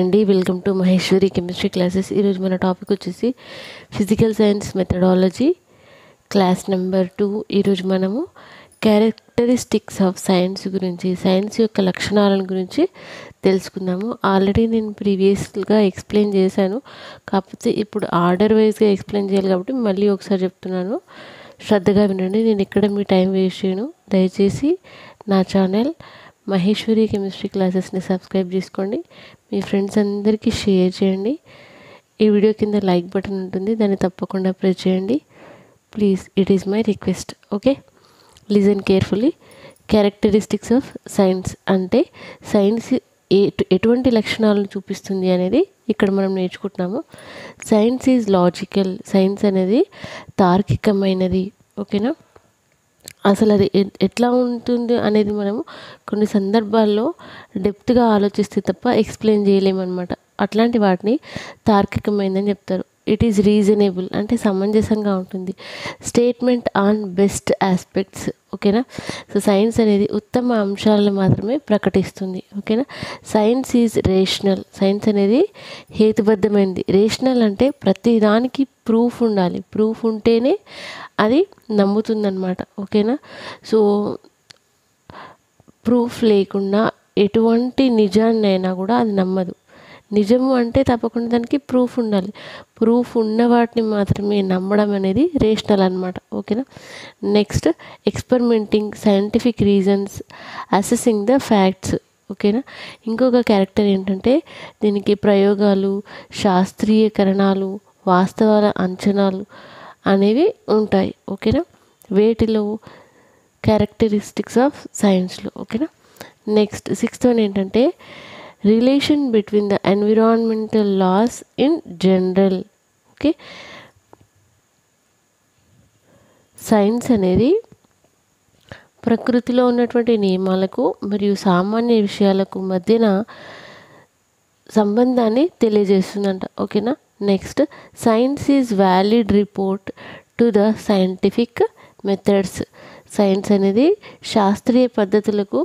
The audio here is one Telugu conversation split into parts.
అండి. Welcome to Maheshwari chemistry classes ఈరోజు మన టాపిక్ వచ్చేసి physical science methodology class number two ఈరోజు మనము క్యారెక్టరిస్టిక్స్ ఆఫ్ సైన్స్ గురించి సైన్స్ యొక్క లక్షణాలను గురించి తెలుసుకుందాము. ఆల్రెడీ నేను ప్రీవియస్గా ఎక్స్ప్లెయిన్ చేశాను. కాకపోతే ఇప్పుడు ఆర్డర్ వైజ్గా ఎక్స్ప్లెయిన్ చేయాలి కాబట్టి మళ్ళీ ఒకసారి చెప్తున్నాను. శ్రద్ధగా వినండి. నేను ఇక్కడ మీ టైం వేస్ట్ చేయను. దయచేసి నా ఛానల్ మహేశ్వరి కెమిస్ట్రీ క్లాసెస్ని సబ్స్క్రైబ్ చేసుకోండి. మీ ఫ్రెండ్స్ అందరికీ షేర్ చేయండి. ఈ వీడియో కింద లైక్ బటన్ ఉంటుంది దాన్ని తప్పకుండా ప్రెస్ చేయండి. Please it is my request okay? Listen carefully characteristics of science అంటే సైన్స్ ఎటువంటి లక్షణాలను చూపిస్తుంది అనేది ఇక్కడ మనం నేర్చుకుంటున్నాము. సైన్స్ ఈజ్ లాజికల్ సైన్స్ అనేది తార్కికమైనది ఓకేనా? అసలు అది ఎట్లా ఉంటుంది అనేది మనము కొన్ని సందర్భాల్లో డెప్త్గా ఆలోచిస్తే తప్ప ఎక్స్ప్లెయిన్ చేయలేమన్నమాట. అట్లాంటి వాటిని తార్కికమైందని చెప్తారు. ఇట్ ఈజ్ రీజనబుల్ అంటే సమంజసంగా ఉంటుంది. స్టేట్మెంట్ ఆన్ బెస్ట్ ఆస్పెక్ట్స్ ఓకేనా? సో సైన్స్ అనేది ఉత్తమ అంశాలను మాత్రమే ప్రకటిస్తుంది ఓకేనా? Science is rational. సైన్స్ అనేది హేతుబద్ధమైనది రేషనల్ అంటే ప్రతిదానికి ప్రూఫ్ ఉండాలి. ప్రూఫ్ ఉంటేనే అది నమ్ముతుందన్నమాట ఓకేనా? సో ప్రూఫ్ లేకుండా ఎటువంటి నిజాన్నైనా కూడా అది నమ్మదు. నిజము అంటే తప్పకుండా దానికి ప్రూఫ్ ఉండాలి. ప్రూఫ్ ఉన్న వాటిని మాత్రమే నమ్మడం అనేది రేషనల్ అనమాట ఓకేనా? Next experimenting scientific reasons assessing the facts ఓకేనా? ఇంకొక క్యారెక్టర్ ఏంటంటే దీనికి ప్రయోగాలు శాస్త్రీయకరణాలు వాస్తవాల అంచనాలు అనేవి ఉంటాయి ఓకేనా? వేటిలో క్యారెక్టరిస్టిక్స్ ఆఫ్ సైన్స్లో ఓకేనా? నెక్స్ట్ సిక్స్త్ వన్ ఏంటంటే relation between the environmental laws in general okay? Science అనేది ప్రకృతిలో ఉన్నటువంటి నియమాలకు మరియు సామాన్య విషయాలకు మధ్యన సంబంధాన్ని తెలియజేస్తుందంట ఓకేనా? Next science is valid report to the scientific methods science అనేది శాస్త్రీయ పద్ధతులకు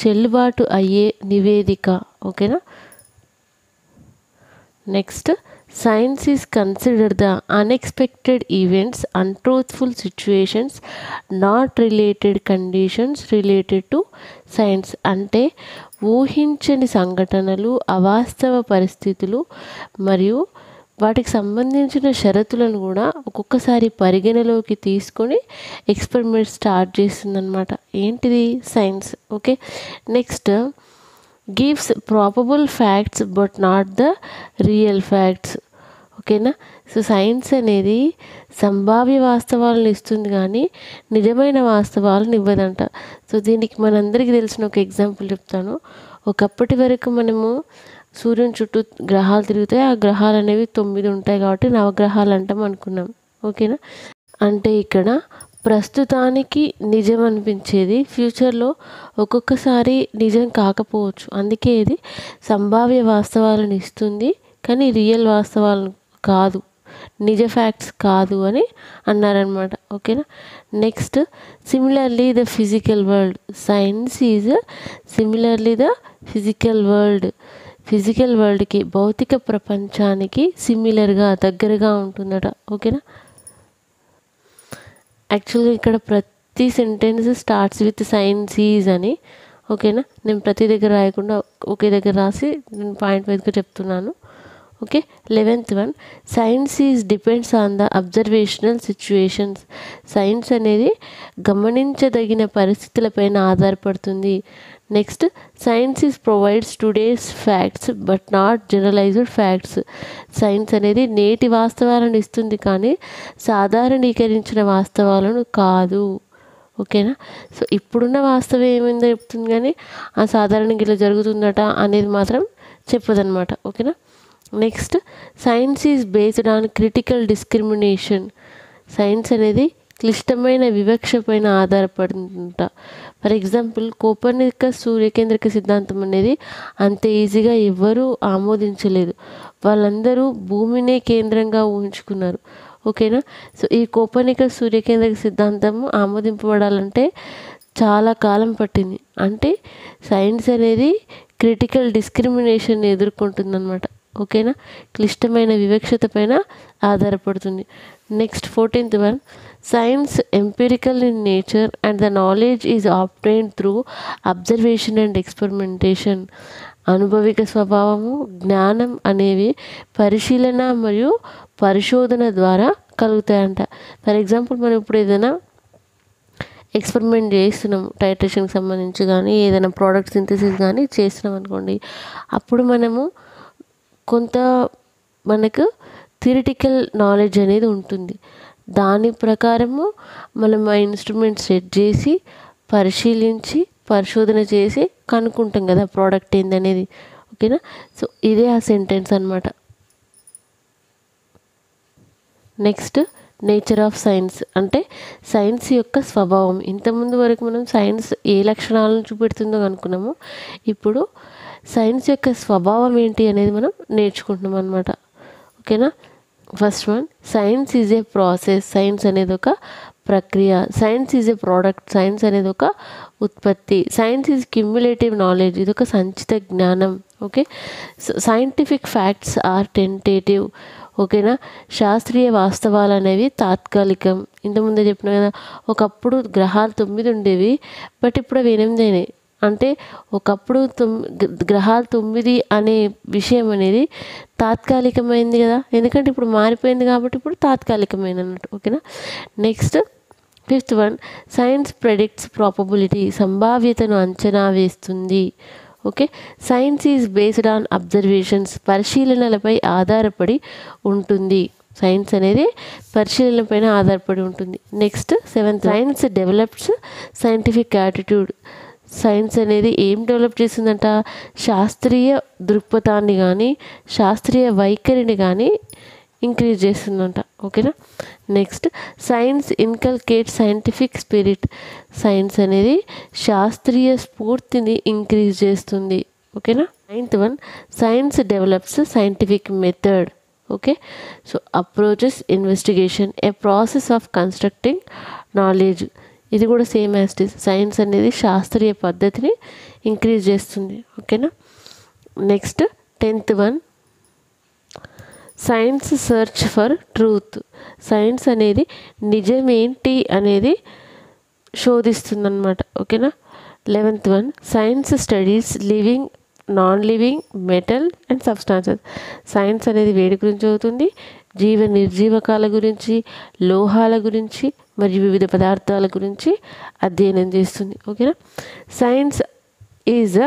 చెల్లుబాటు అయ్యే నివేదిక. ఓకేనా next science is consider the unexpected events untruthful situations not related conditions related to science అంటే ఊహించని సంఘటనలు అవాస్తవ పరిస్థితులు మరియు వాటికి సంబంధించిన షరతులను కూడా ఒక్కొక్కసారి పరిగణలోకి తీసుకొని ఎక్స్పెరిమెంట్ స్టార్ట్ చేస్తుందన్నమాట. ఏంటిది? Science okay next gives probable facts but not the real facts ఓకేనా సో సైన్స్ అనేది సంభావ్య వాస్తవాలను ఇస్తుంది కానీ నిజమైన వాస్తవాలను ఇవ్వదంట. సో దీనికి మనందరికీ తెలిసిన ఒక ఎగ్జాంపుల్ చెప్తాను. ఒకప్పటి వరకు మనము సూర్యుని చుట్టూ గ్రహాలు తిరుగుతాయి. ఆ గ్రహాలు అనేవి తొమ్మిది ఉంటాయి కాబట్టి నవగ్రహాలు అంటాం అనుకున్నాం. ఓకేనా? అంటే ఇక్కడ ప్రస్తుతానికి నిజం అనిపించేది ఫ్యూచర్లో ఒక్కొక్కసారి నిజం కాకపోవచ్చు. అందుకే ఇది సంభావ్య వాస్తవాలను ఇస్తుంది కానీ రియల్ వాస్తవాలను కాదు నిజ ఫ్యాక్ట్స్ కాదు అని అన్నారనమాట ఓకేనా? Next similarly the physical world. Science is similarly the physical world. Physical వరల్డ్కి భౌతిక ప్రపంచానికి సిమిలర్గా దగ్గరగా ఉంటుందట. ఓకేనా? యాక్చువల్గా ఇక్కడ ప్రతి sentence starts with science is అని. ఓకేనా? నేను ప్రతి దగ్గర రాయకుండా ఒకే దగ్గర రాసి నేను పాయింట్ వైజ్గా చెప్తున్నాను. Okay? Eleventh one. Science is depends on the observational situations science అనేది గమనించదగిన పరిస్థితులపైన ఆధారపడుతుంది. Next science is provides today's facts but not generalized facts science అనేది నేటి వాస్తవాలను ఇస్తుంది కానీ సాధారణీకరించిన వాస్తవాలను కాదు. ఓకేనా? సో ఇప్పుడున్న వాస్తవం ఏమైందో చెప్తుంది కానీ ఆ సాధారణంగా ఇలా జరుగుతుందట అనేది మాత్రం చెప్పదనమాట ఓకేనా? Next science is based on critical discrimination science అనేది క్లిష్టమైన వివక్ష పైన ఆధారపడుతుంట ఫర్ ఎగ్జాంపుల్ కోపర్నిక సూర్యకేంద్రిక సిద్ధాంతం అనేది అంత ఈజీగా ఎవ్వరూ ఆమోదించలేదు. వాళ్ళందరూ భూమినే కేంద్రంగా ఊహించుకున్నారు. ఓకేనా? సో ఈ కోపర్నిక సూర్యకేంద్రిక సిద్ధాంతం ఆమోదింపబడాలంటే చాలా కాలం పట్టింది. అంటే సైన్స్ అనేది క్రిటికల్ డిస్క్రిమినేషన్ ఎదుర్కొంటుందన్నమాట. ఓకేనా? క్లిష్టమైన వివక్షత పైన ఆధారపడుతుంది. Next fourteenth one science empirical in nature and the knowledge is obtain through observation and experimentation అనుభవిక స్వభావము జ్ఞానం అనేవి పరిశీలన మరియు పరిశోధన ద్వారా కలుగుతాయంట. ఫర్ ఎగ్జాంపుల్ మనం ఇప్పుడు ఏదైనా ఎక్స్పెరిమెంట్ చేస్తున్నాం టైట్రేషన్కి సంబంధించి కానీ ఏదైనా ప్రోడక్ట్ సింథసిస్ కానీ చేస్తున్నాం అనుకోండి అప్పుడు మనము కొంత మనకు థిరిటికల్ నాలెడ్జ్ అనేది ఉంటుంది. దాని ప్రకారము మనం ఆ ఇన్స్ట్రుమెంట్ సెట్ చేసి పరిశీలించి పరిశోధన చేసి కనుక్కుంటాం కదా ప్రోడక్ట్ ఏందనేది ఓకేనా సో ఇదే ఆ సెంటెన్స్ అనమాట నెక్స్ట్ నేచర్ ఆఫ్ సైన్స్ అంటే సైన్స్ యొక్క స్వభావం. ఇంతకుముందు వరకు మనం సైన్స్ ఏ లక్షణాలను చూపెడుతుందో అనుకున్నాము ఇప్పుడు సైన్స్ యొక్క స్వభావం ఏంటి అనేది మనం నేర్చుకుంటున్నాం అనమాట ఓకేనా? First one science is a process science అనేది ఒక ప్రక్రియ. Science is a product science అనేది ఒక ఉత్పత్తి. సైన్స్ ఈజ్ క్యుములేటివ్ నాలెడ్జ్ ఇది ఒక సంచిత జ్ఞానం. Okay scientific facts are tentative ఓకేనా శాస్త్రీయ వాస్తవాలు అనేవి తాత్కాలికం. ఇంతకుముందే చెప్పిన కదా ఒకప్పుడు గ్రహాలు తొమ్మిది ఉండేవి బట్ ఇప్పుడు అవి ఎనిమిది అయినాయి. అంటే ఒకప్పుడు తొమ్ గ్రహాలు తొమ్మిది అనే విషయం అనేది తాత్కాలికమైంది కదా. ఎందుకంటే ఇప్పుడు మారిపోయింది కాబట్టి ఇప్పుడు తాత్కాలికమైంది అన్నట్టు ఓకేనా? Next fifth one science predicts probability సంభావ్యతను అంచనా వేస్తుంది. Okay? Science is based on observations పరిశీలనలపై ఆధారపడి ఉంటుంది. సైన్స్ అనేది పరిశీలన పైన ఆధారపడి ఉంటుంది. Next seventh science develops scientific attitude science అనేది ఏం డెవలప్ చేసిందంట? శాస్త్రీయ దృక్పథాన్ని కానీ శాస్త్రీయ వైఖరిని కానీ ఇంక్రీజ్ చేస్తుందంట ఓకేనా? Next science inculcate scientific spirit science అనేది శాస్త్రీయ స్ఫూర్తిని ఇంక్రీజ్ చేస్తుంది. ఓకేనా? Ninth one science develops scientific method okay? So approaches investigation a process of constructing knowledge ఇది కూడా సేమ్ యాస్టిస్ సైన్స్ అనేది శాస్త్రీయ పద్ధతిని ఇంక్రీజ్ చేస్తుంది. ఓకేనా next tenth one science search for truth science అనేది నిజమేంటి అనేది శోధిస్తుందన్నమాట. ఓకేనా eleventh one science studies living non living metal and substances science అనేది వేడి గురించి అవుతుంది. జీవ నిర్జీవకాల గురించి లోహాల గురించి మరియు వివిధ పదార్థాల గురించి అధ్యయనం చేస్తుంది. ఓకేనా? Science is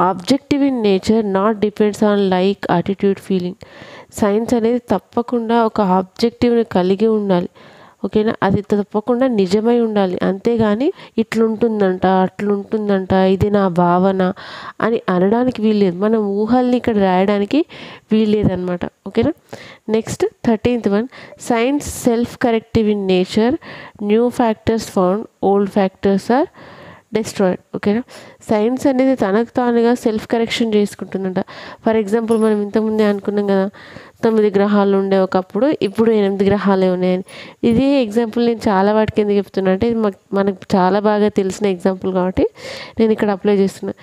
objective in nature not depends on like attitude feeling science అనేది తప్పకుండా ఒక ఆబ్జెక్టివ్ని కలిగి ఉండాలి. ఓకేనా? అది తప్పకుండా నిజమై ఉండాలి. అంతేగాని ఇట్లుంటుందంట అట్లుంటుందంట ఇది నా భావన అని అనడానికి వీల్లేదు. మనం ఊహల్ని ఇక్కడ రాయడానికి వీల్లేదనమాట ఓకేనా? Next thirteenth one. Science self corrective in nature. New factors found. Old factors are destroyed. ఓకేనా? సైన్స్ అనేది తనకు తానుగా సెల్ఫ్ కరెక్షన్ చేసుకుంటుందంట. ఫర్ ఎగ్జాంపుల్ మనం ఇంతకుముందే అనుకున్నాం కదా తొమ్మిది గ్రహాలు ఉండే ఒకప్పుడు ఇప్పుడు ఎనిమిది గ్రహాలే ఉన్నాయని. ఇది ఎగ్జాంపుల్ నేను చాలా వాటికి ఎందుకు చెప్తున్నా అంటే ఇది మాకు మనకు చాలా బాగా తెలిసిన ఎగ్జాంపుల్ కాబట్టి నేను ఇక్కడ అప్లై చేస్తున్నా.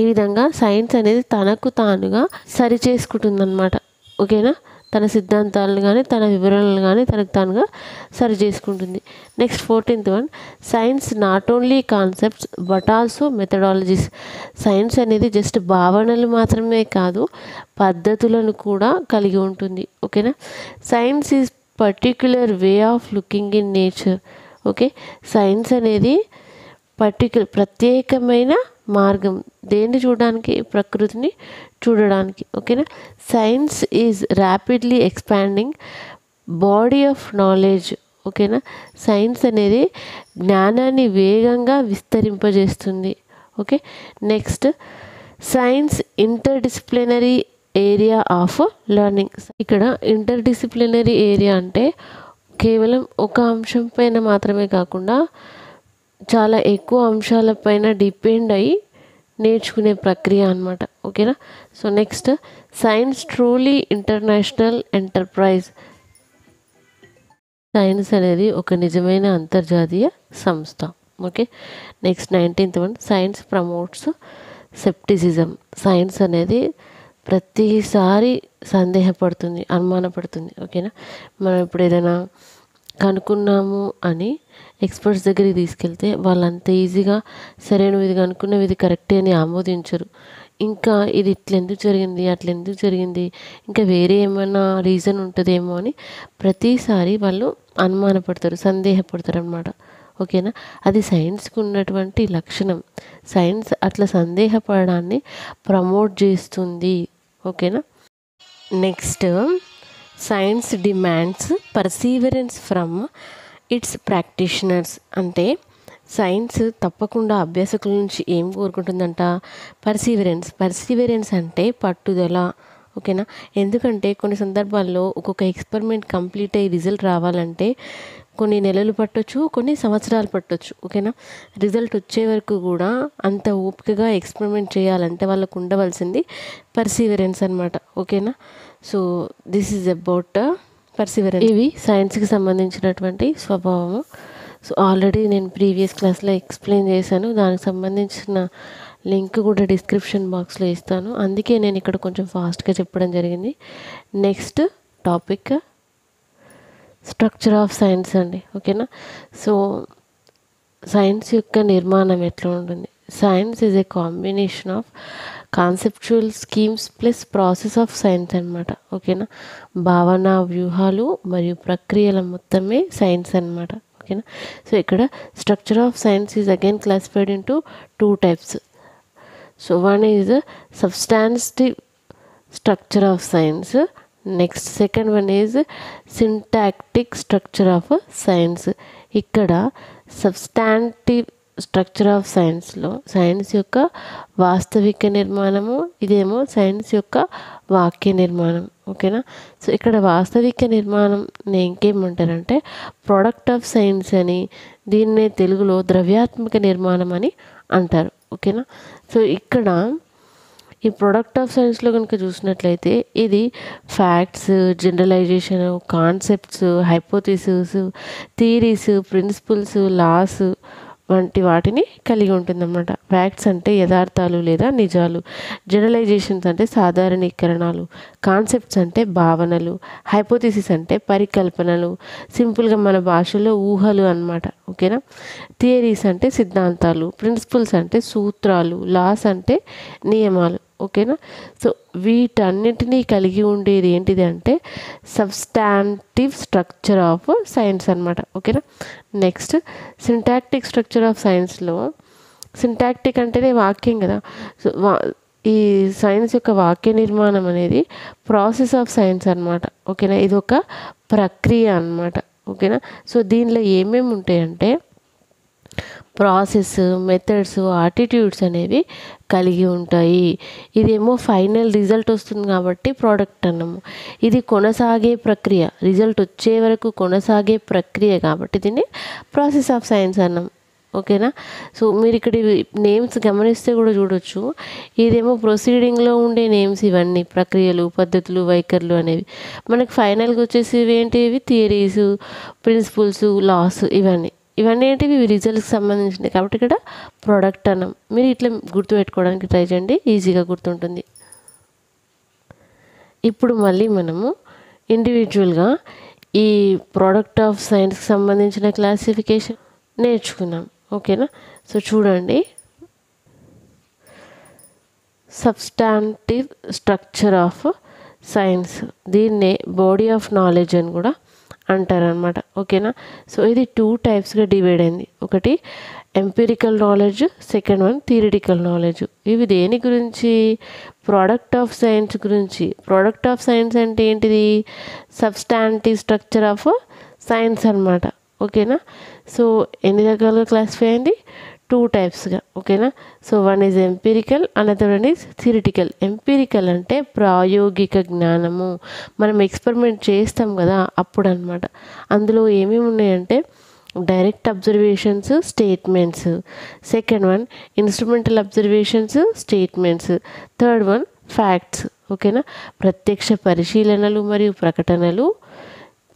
ఈ విధంగా సైన్స్ అనేది తనకు తానుగా సరి చేసుకుంటుందన్నమాట. ఓకేనా? తన సిద్ధాంతాలను కానీ తన వివరణలు కానీ తనకు తానుగా సరి చేసుకుంటుంది. Next fourteenth one science not only concepts but also methodologies science అనేది జస్ట్ భావనలు మాత్రమే కాదు పద్ధతులను కూడా కలిగి ఉంటుంది. ఓకేనా science is particular way of looking in nature okay science అనేది పర్టిక్యులర్ ప్రత్యేకమైన మార్గం. దేన్ని చూడడానికి? ప్రకృతిని చూడడానికి. ఓకేనా? Science is rapidly expanding body of knowledge ఓకేనా? సైన్స్ అనేది జ్ఞానాన్ని వేగంగా విస్తరింపజేస్తుంది. Okay? Next science inter disciplinary area of learning ఇక్కడ ఇంటర్ డిసిప్లినరీ ఏరియా అంటే కేవలం ఒక అంశం పైన మాత్రమే కాకుండా చాలా ఎక్కువ అంశాలపైన డిపెండ్ అయ్యి నేర్చుకునే ప్రక్రియ అనమాట ఓకేనా? So next science truly international enterprise science అనేది ఒక నిజమైన అంతర్జాతీయ సంస్థ. Okay? Next nineteenth one science promotes scepticism science అనేది ప్రతిసారి సందేహపడుతుంది అనుమానపడుతుంది. ఓకేనా? మనం ఇప్పుడు ఏదైనా కనుక్కున్నాము అని ఎక్స్పర్ట్స్ దగ్గరికి తీసుకెళ్తే వాళ్ళు అంత ఈజీగా సరే నువ్వు ఇది కనుక్కున్నావు ఇది కరెక్టే అని ఆమోదించరు. ఇంకా ఇది ఇట్లా ఎందుకు జరిగింది అట్లా ఎందుకు జరిగింది ఇంకా వేరే ఏమైనా రీజన్ ఉంటుందేమో అని ప్రతిసారి వాళ్ళు అనుమానపడతారు సందేహపడతారు అనమాట ఓకేనా? అది సైన్స్కి ఉన్నటువంటి లక్షణం. సైన్స్ అట్లా సందేహపడడాన్ని ప్రమోట్ చేస్తుంది. ఓకేనా? Next science demands perseverance from its practitioners అంటే సైన్స్ తప్పకుండా అభ్యాసకుల నుంచి ఏం కోరుకుంటుందంట? పర్సీవరెన్స్. పర్సీవరెన్స్ అంటే పట్టుదల. ఓకేనా? ఎందుకంటే కొన్ని సందర్భాల్లో ఒక్కొక్క ఎక్స్పెరిమెంట్ కంప్లీట్ అయ్యి రిజల్ట్ రావాలంటే కొన్ని నెలలు పట్టొచ్చు కొన్ని సంవత్సరాలు పట్టొచ్చు. ఓకేనా? రిజల్ట్ వచ్చే వరకు కూడా అంత ఓపికగా ఎక్స్పెరిమెంట్ చేయాలంటే వాళ్ళకు ఉండవలసింది పర్సీవరెన్స్ అనమాట ఓకేనా? So this is about perseverance ఇవి సైన్స్కి సంబంధించినటువంటి స్వభావము. సో ఆల్రెడీ నేను ప్రీవియస్ క్లాస్లో ఎక్స్ప్లెయిన్ చేశాను. దానికి సంబంధించిన లింక్ కూడా డిస్క్రిప్షన్ బాక్స్లో ఇస్తాను. అందుకే నేను ఇక్కడ కొంచెం ఫాస్ట్గా చెప్పడం జరిగింది. Next topic structure of science అండి. ఓకేనా సో సైన్స్ యొక్క నిర్మాణం ఎట్లా ఉంటుంది? Science is a combination of conceptual schemes plus process of science అనమాట ఓకేనా? భావన వ్యూహాలు మరియు ప్రక్రియల మొత్తమే సైన్స్ అనమాట ఓకేనా? సో ఇక్కడ structure of science is again classified into two types so one is substantive structure of science next second one is syntactic structure of science ఇక్కడ సబ్స్టాంటివ్ స్ట్రక్చర్ ఆఫ్ సైన్స్లో సైన్స్ యొక్క వాస్తవిక నిర్మాణము ఇదేమో సైన్స్ యొక్క వాక్య నిర్మాణం. ఓకేనా సో ఇక్కడ వాస్తవిక నిర్మాణం ఇంకేమంటారంటే ప్రోడక్ట్ ఆఫ్ సైన్స్ అని దీన్నే తెలుగులో ద్రవ్యాత్మక నిర్మాణం అని అంటారు. ఓకేనా సో ఇక్కడ ఈ ప్రొడక్ట్ ఆఫ్ సైన్స్లో కనుక చూసినట్లయితే ఇది facts generalization concepts hypothesis theories principles laws వంటి వాటిని కలిగి ఉంటుందన్నమాట. ఫ్యాక్ట్స్ అంటే యథార్థాలు లేదా నిజాలు. జనరలైజేషన్స్ అంటే సాధారణీకరణాలు. కాన్సెప్ట్స్ అంటే భావనలు. హైపోథిసిస్ అంటే పరికల్పనలు. సింపుల్గా మన భాషలో ఊహలు అనమాట ఓకేనా థియరీస్ అంటే సిద్ధాంతాలు. ప్రిన్సిపల్స్ అంటే సూత్రాలు. లాస్ అంటే నియమాలు. ఓకేనా? సో వీటన్నిటినీ కలిగి ఉండేది ఏంటిది అంటే సబ్స్టాంటివ్ స్ట్రక్చర్ ఆఫ్ సైన్స్ అనమాట ఓకేనా? నెక్స్ట్ సింటాక్టిక్ స్ట్రక్చర్ ఆఫ్ సైన్స్లో సింటాక్టిక్ అంటేనే వాక్యం కదా. సో వా ఈ సైన్స్ యొక్క వాక్య నిర్మాణం అనేది ప్రాసెస్ ఆఫ్ సైన్స్ అనమాట ఓకేనా? ఇది ఒక ప్రక్రియ అనమాట ఓకేనా? సో దీనిలో ఏమేమి ఉంటాయంటే ప్రాసెస్ మెథడ్స్ ఆటిట్యూడ్స్ అనేవి కలిగి ఉంటాయి. ఇదేమో ఫైనల్ రిజల్ట్ వస్తుంది కాబట్టి ప్రోడక్ట్ అన్నాము. ఇది కొనసాగే ప్రక్రియ. రిజల్ట్ వచ్చే వరకు కొనసాగే ప్రక్రియ కాబట్టి దీన్ని ప్రాసెస్ ఆఫ్ సైన్స్ అన్నాం. ఓకేనా? సో మీరు ఇక్కడ నేమ్స్ గమనిస్తే కూడా చూడొచ్చు. ఇదేమో ప్రొసీడింగ్లో ఉండే నేమ్స్ ఇవన్నీ ప్రక్రియలు పద్ధతులు వైఖరులు అనేవి. మనకి ఫైనల్గా వచ్చేసి ఏంటివి థియరీస్ ప్రిన్సిపల్స్ లాస్ ఇవన్నీ. ఇవన్నీ ఏంటివి ఇవి రిజల్ట్కి సంబంధించినవి కాబట్టి ఇక్కడ ప్రోడక్ట్ అన్నాం. మీరు ఇట్లా గుర్తుపెట్టుకోవడానికి ట్రై చేయండి. ఈజీగా గుర్తుంటుంది. ఇప్పుడు మళ్ళీ మనము ఇండివిజువల్గా ఈ ప్రోడక్ట్ ఆఫ్ సైన్స్కి సంబంధించిన క్లాసిఫికేషన్ నేర్చుకున్నాం. ఓకేనా? సో చూడండి. సబ్స్టాంటివ్ స్ట్రక్చర్ ఆఫ్ సైన్స్ దీన్నే బాడీ ఆఫ్ నాలెడ్జ్ అని కూడా అంటారనమాట ఓకేనా? సో ఇది టూ టైప్స్గా డివైడ్ అయింది. ఒకటి empirical knowledge second one theoretical knowledge ఇవి దేని గురించి? ప్రోడక్ట్ ఆఫ్ సైన్స్ గురించి. ప్రోడక్ట్ ఆఫ్ సైన్స్ అంటే ఏంటిది? సబ్స్టాంటివ్ స్ట్రక్చర్ ఆఫ్ సైన్స్ అనమాట ఓకేనా? సో ఎన్ని రకాలుగా క్లాసిఫై అయింది? టూ టైప్స్గా ఓకేనా so one is empirical another one is theoretical empirical అంటే ప్రాయోగిక జ్ఞానము. మనం ఎక్స్పెరిమెంట్ చేస్తాం కదా అప్పుడు అనమాట అందులో ఏమేమి ఉన్నాయంటే direct observations statements second one instrumental observations statements third one facts ఓకేనా ప్రత్యక్ష పరిశీలనలు మరియు ప్రకటనలు.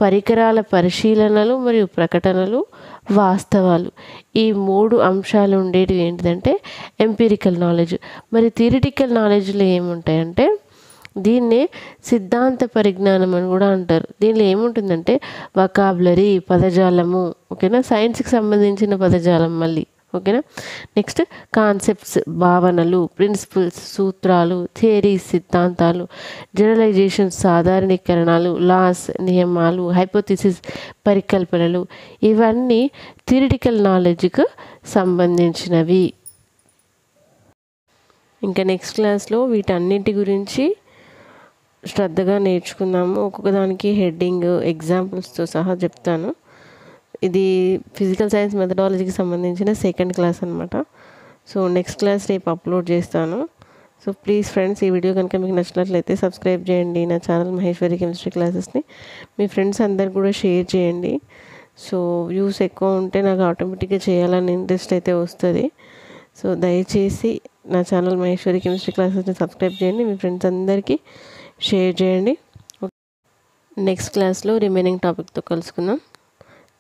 పరికరాల పరిశీలనలు మరియు ప్రకటనలు వాస్తవాలు. ఈ మూడు అంశాలు ఉండేటివి ఏంటిదంటే ఎంపీరికల్ నాలెడ్జ్. మరి థియరిటికల్ నాలెడ్జ్లో ఏముంటాయంటే దీన్నే సిద్ధాంత పరిజ్ఞానం అని కూడా అంటారు. దీనిలో ఏముంటుందంటే వకాబులరీ పదజాలము ఓకేనా? సైన్స్కి సంబంధించిన పదజాలం మళ్ళీ. ఓకేనా? నెక్స్ట్ కాన్సెప్ట్స్ భావనలు ప్రిన్సిపల్స్ సూత్రాలు థియరీస్ సిద్ధాంతాలు జనరలైజేషన్ సాధారణీకరణాలు లాస్ నియమాలు హైపోథిసిస్ పరికల్పనలు. ఇవన్నీ థిరిటికల్ నాలెడ్జ్కు సంబంధించినవి. ఇంకా నెక్స్ట్ క్లాస్లో వీటన్నిటి గురించి శ్రద్ధగా నేర్చుకుందాము. ఒక్కొక్క దానికి హెడ్డింగ్ ఎగ్జాంపుల్స్తో సహా చెప్తాను. ఇది ఫిజికల్ సైన్స్ మెథడాలజీకి సంబంధించిన సెకండ్ క్లాస్ అనమాట సో నెక్స్ట్ క్లాస్ రేపు అప్లోడ్ చేస్తాను. సో ప్లీజ్ ఫ్రెండ్స్ ఈ వీడియో కనుక మీకు నచ్చినట్లయితే సబ్స్క్రైబ్ చేయండి. నా ఛానల్ మహేశ్వరి కెమిస్ట్రీ క్లాసెస్ని మీ ఫ్రెండ్స్ అందరు కూడా షేర్ చేయండి. సో వ్యూస్ ఎక్కువ ఉంటే నాకు ఆటోమేటిక్గా చేయాలని ఇంట్రెస్ట్ అయితే వస్తుంది. సో దయచేసి నా ఛానల్ మహేశ్వరి కెమిస్ట్రీ క్లాసెస్ని సబ్స్క్రైబ్ చేయండి. మీ ఫ్రెండ్స్ అందరికీ షేర్ చేయండి. నెక్స్ట్ క్లాస్లో రిమైనింగ్ టాపిక్తో కలుసుకుందాం.